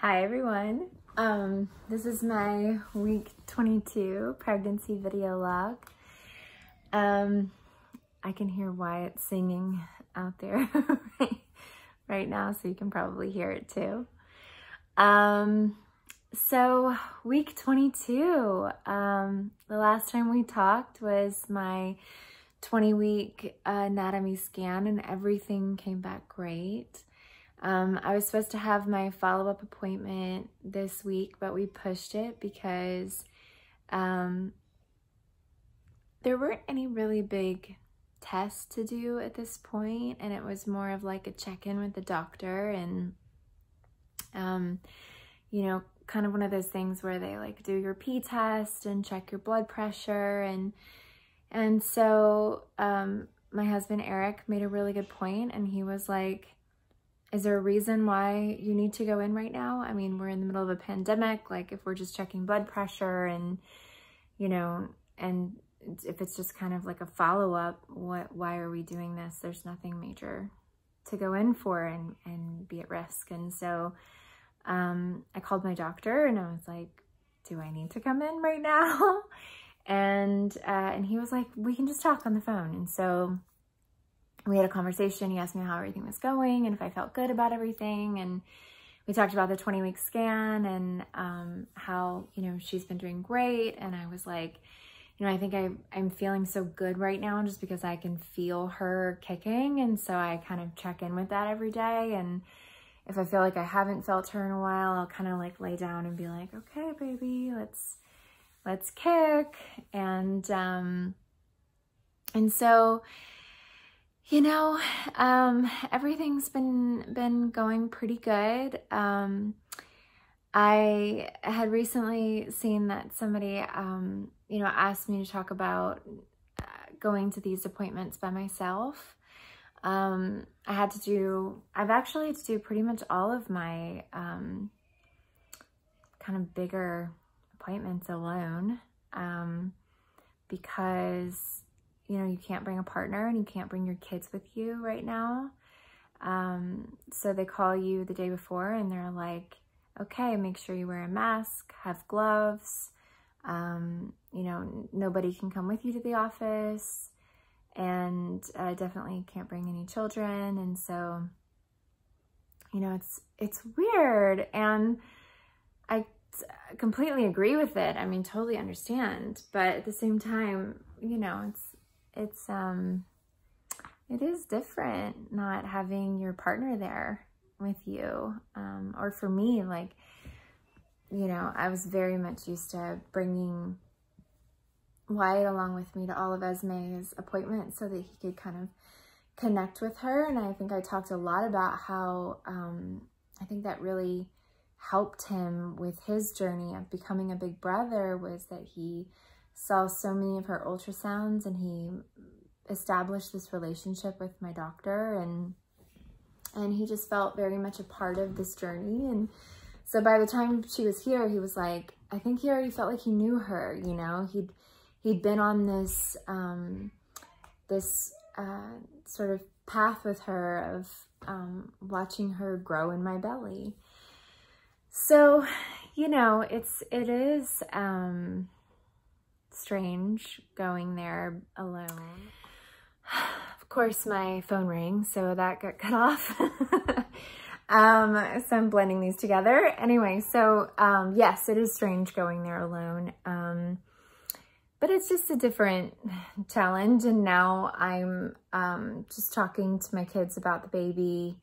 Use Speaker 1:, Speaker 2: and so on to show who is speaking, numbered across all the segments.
Speaker 1: Hi everyone. Um, this is my week 22 pregnancy video log. Um, I can hear Wyatt singing out there right now, so you can probably hear it too. Um, so week 22, um, the last time we talked was my 20 week anatomy scan and everything came back great. Um, I was supposed to have my follow-up appointment this week, but we pushed it because um, there weren't any really big tests to do at this point, and it was more of like a check-in with the doctor and, um, you know, kind of one of those things where they like do your P test and check your blood pressure and and so um, my husband Eric made a really good point, and he was like is there a reason why you need to go in right now? I mean, we're in the middle of a pandemic. Like if we're just checking blood pressure and, you know, and if it's just kind of like a follow-up, what, why are we doing this? There's nothing major to go in for and, and be at risk. And so um, I called my doctor and I was like, do I need to come in right now? and, uh, and he was like, we can just talk on the phone. And so we had a conversation. He asked me how everything was going and if I felt good about everything. And we talked about the 20 week scan and um, how, you know, she's been doing great. And I was like, you know, I think I, I'm feeling so good right now just because I can feel her kicking. And so I kind of check in with that every day. And if I feel like I haven't felt her in a while, I'll kind of like lay down and be like, okay, baby, let's, let's kick. And, um, and so, you know, um, everything's been been going pretty good. Um, I had recently seen that somebody, um, you know, asked me to talk about uh, going to these appointments by myself. Um, I had to do, I've actually had to do pretty much all of my um, kind of bigger appointments alone um, because you know, you can't bring a partner and you can't bring your kids with you right now. Um, so they call you the day before and they're like, okay, make sure you wear a mask, have gloves. Um, you know, nobody can come with you to the office and uh, definitely can't bring any children. And so, you know, it's, it's weird. And I completely agree with it. I mean, totally understand. But at the same time, you know, it's, it's, um, it is different not having your partner there with you. Um, or for me, like, you know, I was very much used to bringing Wyatt along with me to all of Esme's appointments so that he could kind of connect with her. And I think I talked a lot about how um, I think that really helped him with his journey of becoming a big brother was that he saw so many of her ultrasounds and he established this relationship with my doctor and and he just felt very much a part of this journey. And so by the time she was here he was like I think he already felt like he knew her you know? He'd he'd been on this um this uh sort of path with her of um watching her grow in my belly. So you know it's it is um strange going there alone. Of course, my phone rang, so that got cut off. um, so I'm blending these together. Anyway, so um, yes, it is strange going there alone. Um, but it's just a different challenge. And now I'm um, just talking to my kids about the baby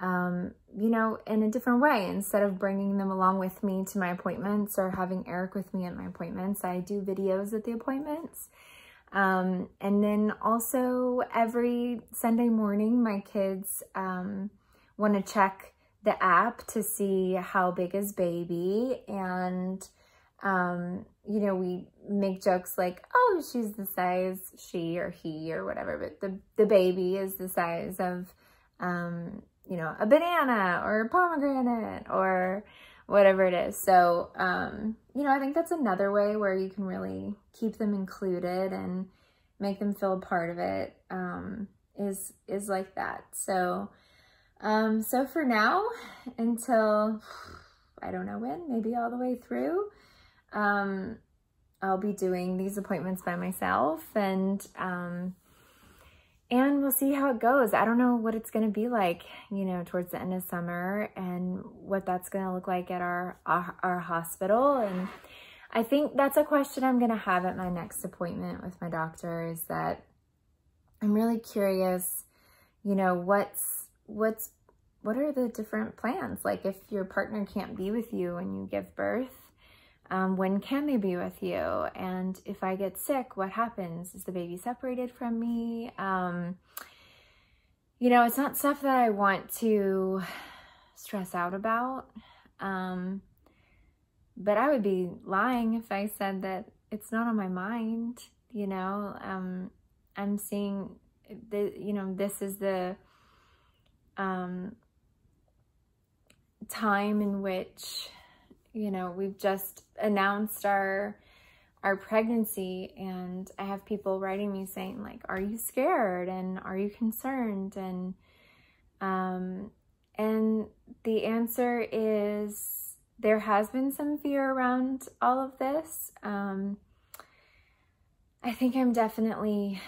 Speaker 1: um, you know, in a different way. Instead of bringing them along with me to my appointments or having Eric with me at my appointments, I do videos at the appointments. Um, and then also every Sunday morning, my kids um, want to check the app to see how big is baby. And, um, you know, we make jokes like, oh, she's the size, she or he or whatever, but the, the baby is the size of, um, you know, a banana or a pomegranate or whatever it is. So, um, you know, I think that's another way where you can really keep them included and make them feel a part of it, um, is, is like that. So, um, so for now, until I don't know when, maybe all the way through. Um, I'll be doing these appointments by myself and um, and we'll see how it goes. I don't know what it's going to be like, you know, towards the end of summer and what that's going to look like at our, our, our hospital. And I think that's a question I'm going to have at my next appointment with my doctor is that I'm really curious, you know, what's, what's, what are the different plans? Like if your partner can't be with you when you give birth, um, when can they be with you? And if I get sick, what happens? Is the baby separated from me? Um, you know, it's not stuff that I want to stress out about. Um, but I would be lying if I said that it's not on my mind. You know, um, I'm seeing, the, you know, this is the um, time in which you know, we've just announced our our pregnancy and I have people writing me saying like, are you scared and are you concerned? And um and the answer is there has been some fear around all of this. Um I think I'm definitely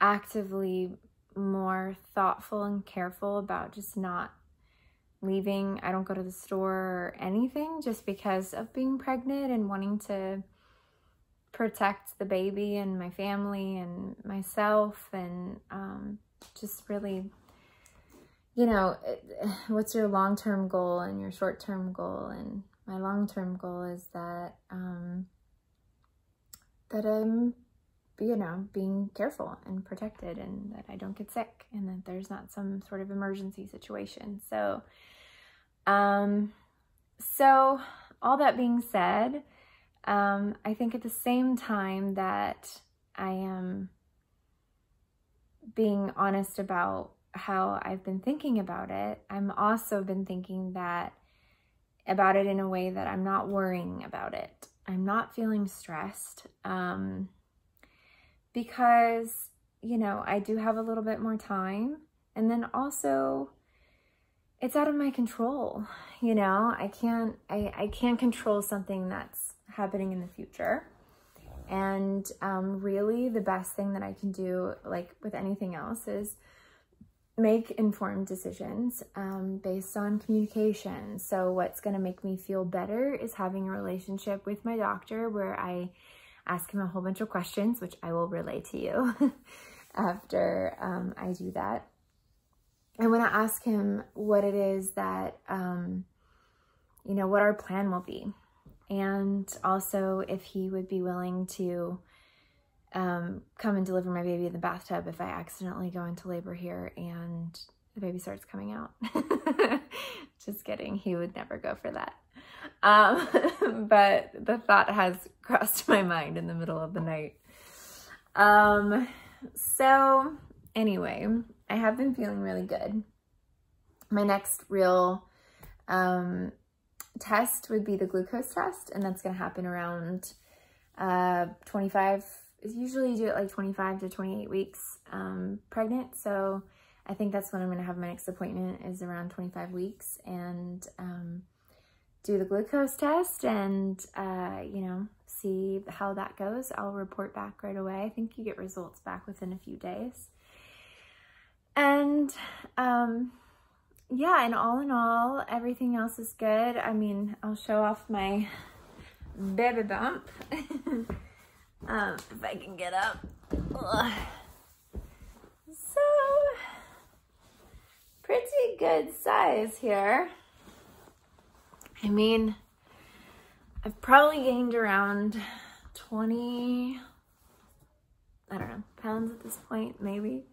Speaker 1: actively more thoughtful and careful about just not leaving. I don't go to the store or anything just because of being pregnant and wanting to protect the baby and my family and myself and um, just really, you know, what's your long-term goal and your short-term goal? And my long-term goal is that, um, that I'm, you know, being careful and protected and that I don't get sick and that there's not some sort of emergency situation. So, um, so all that being said, um, I think at the same time that I am being honest about how I've been thinking about it, I'm also been thinking that about it in a way that I'm not worrying about it. I'm not feeling stressed um, because, you know, I do have a little bit more time. And then also, it's out of my control. You know, I can't, I, I can't control something that's happening in the future. And um, really the best thing that I can do, like with anything else, is make informed decisions um, based on communication. So what's going to make me feel better is having a relationship with my doctor where I ask him a whole bunch of questions, which I will relay to you after um, I do that. I want to ask him what it is that, um, you know, what our plan will be. And also if he would be willing to um, come and deliver my baby in the bathtub if I accidentally go into labor here and the baby starts coming out. Just kidding. He would never go for that. Um, but the thought has crossed my mind in the middle of the night. Um, so anyway, I have been feeling really good. My next real um, test would be the glucose test, and that's going to happen around uh, 25, usually you do it like 25 to 28 weeks um, pregnant, so I think that's when I'm going to have my next appointment is around 25 weeks, and um, do the glucose test and, uh, you know, see how that goes. I'll report back right away. I think you get results back within a few days. And um, yeah, and all in all, everything else is good. I mean, I'll show off my baby bump. um, if I can get up. So, pretty good size here. I mean, I've probably gained around 20, I don't know, pounds at this point, maybe.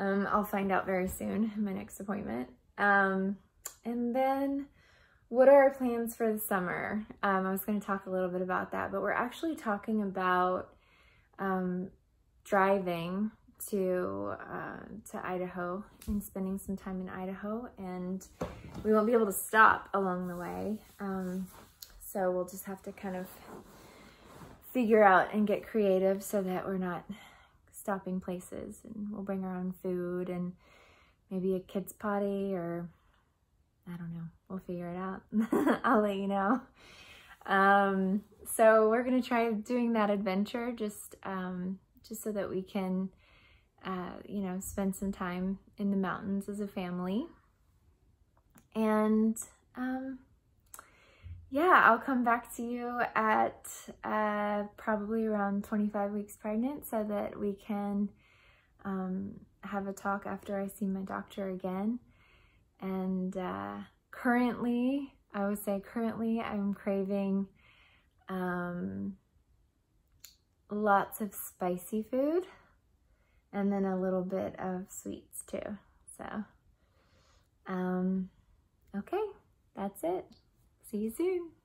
Speaker 1: Um, I'll find out very soon my next appointment. Um, and then what are our plans for the summer? Um, I was going to talk a little bit about that, but we're actually talking about um, driving to uh, to Idaho and spending some time in Idaho, and we won't be able to stop along the way. Um, so we'll just have to kind of figure out and get creative so that we're not stopping places and we'll bring our own food and maybe a kid's potty or I don't know. We'll figure it out. I'll let you know. Um, so we're gonna try doing that adventure just um, just so that we can, uh, you know, spend some time in the mountains as a family. And um, yeah, I'll come back to you at uh, probably around 25 weeks pregnant so that we can um, have a talk after I see my doctor again. And uh, currently, I would say currently I'm craving um, lots of spicy food and then a little bit of sweets too. So, um, okay, that's it. See you soon.